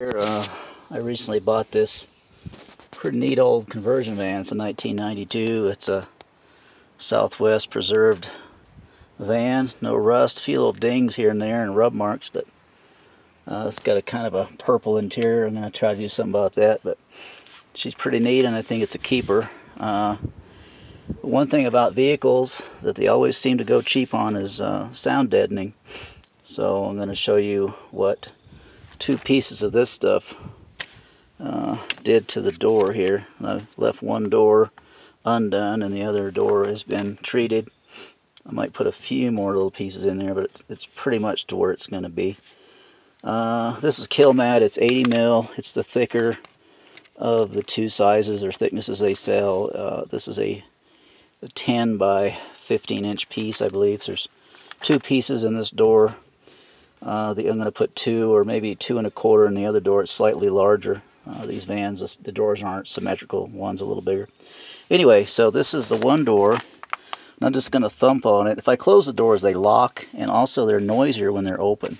Uh, I recently bought this pretty neat old conversion van. It's a 1992. It's a Southwest preserved van. No rust. A few little dings here and there and rub marks, but uh, it's got a kind of a purple interior. I'm going to try to do something about that, but she's pretty neat and I think it's a keeper. Uh, one thing about vehicles that they always seem to go cheap on is uh, sound deadening. So I'm going to show you what two pieces of this stuff uh, did to the door here. I've left one door undone and the other door has been treated. I might put a few more little pieces in there, but it's, it's pretty much to where it's going to be. Uh, this is Kilmat. It's 80 mil. It's the thicker of the two sizes or thicknesses they sell. Uh, this is a, a 10 by 15 inch piece, I believe. So there's two pieces in this door. Uh, I'm going to put two or maybe two and a quarter in the other door. It's slightly larger. Uh, these vans, the doors aren't symmetrical. One's a little bigger. Anyway, so this is the one door. I'm just going to thump on it. If I close the doors, they lock, and also they're noisier when they're open,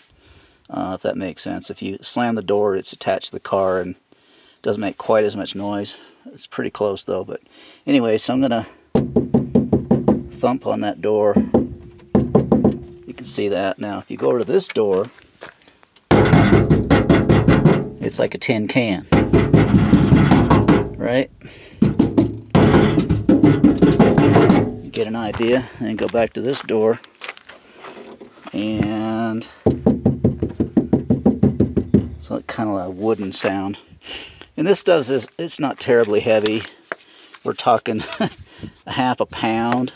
uh, if that makes sense. If you slam the door, it's attached to the car and doesn't make quite as much noise. It's pretty close, though. But anyway, so I'm going to thump on that door can see that. Now, if you go to this door, it's like a tin can, right? Get an idea, and go back to this door, and it's like kind of a wooden sound. And this stuff is, it's not terribly heavy. We're talking a half a pound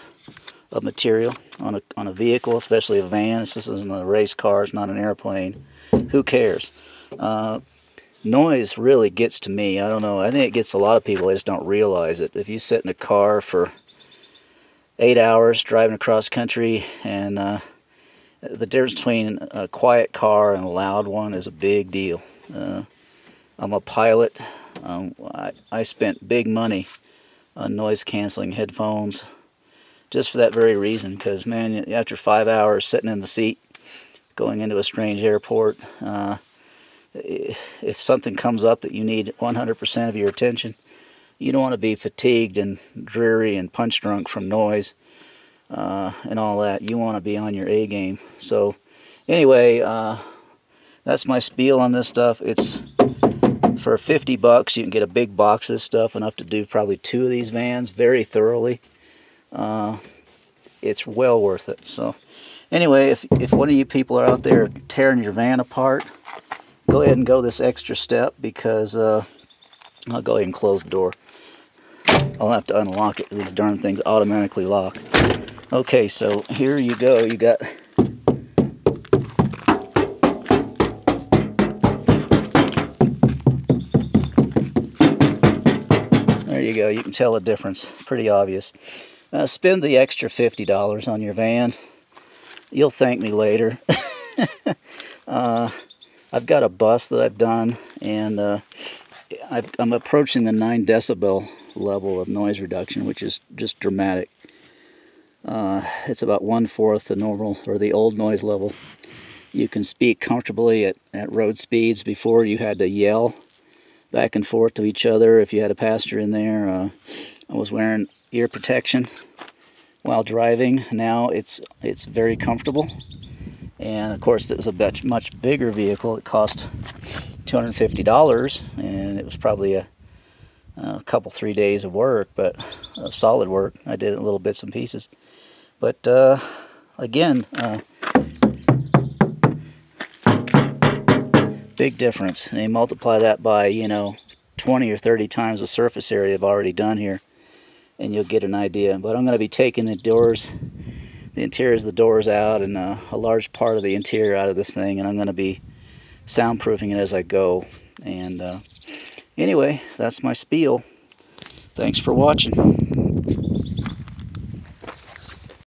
of material on a, on a vehicle, especially a van. This isn't a race car, it's not an airplane. Who cares? Uh, noise really gets to me. I don't know. I think it gets a lot of people. They just don't realize it. If you sit in a car for eight hours driving across country and uh, the difference between a quiet car and a loud one is a big deal. Uh, I'm a pilot. Um, I, I spent big money on noise canceling headphones just for that very reason because man after five hours sitting in the seat going into a strange airport uh, if something comes up that you need 100% of your attention you don't want to be fatigued and dreary and punch drunk from noise uh, and all that. You want to be on your A game. So anyway uh, that's my spiel on this stuff. It's for 50 bucks you can get a big box of this stuff enough to do probably two of these vans very thoroughly uh, it's well worth it. So anyway, if, if one of you people are out there tearing your van apart, go ahead and go this extra step because uh, I'll go ahead and close the door. I'll have to unlock it. These darn things automatically lock. Okay, so here you go. You got There you go. You can tell the difference. Pretty obvious. Uh, spend the extra $50 on your van. You'll thank me later. uh, I've got a bus that I've done, and uh, i am approaching the 9 decibel level of noise reduction, which is just dramatic. Uh, it's about one-fourth the normal, or the old noise level. You can speak comfortably at, at road speeds. Before you had to yell back and forth to each other if you had a passenger in there. Uh, I was wearing ear protection while driving. Now it's it's very comfortable. And of course it was a much, much bigger vehicle. It cost $250 and it was probably a, a couple, three days of work, but solid work. I did it little bits and pieces. But uh, again, uh, big difference. And you multiply that by, you know, 20 or 30 times the surface area I've already done here and you'll get an idea. But I'm going to be taking the doors, the interiors of the doors out and uh, a large part of the interior out of this thing and I'm going to be soundproofing it as I go. And uh, anyway, that's my spiel. Thanks for watching.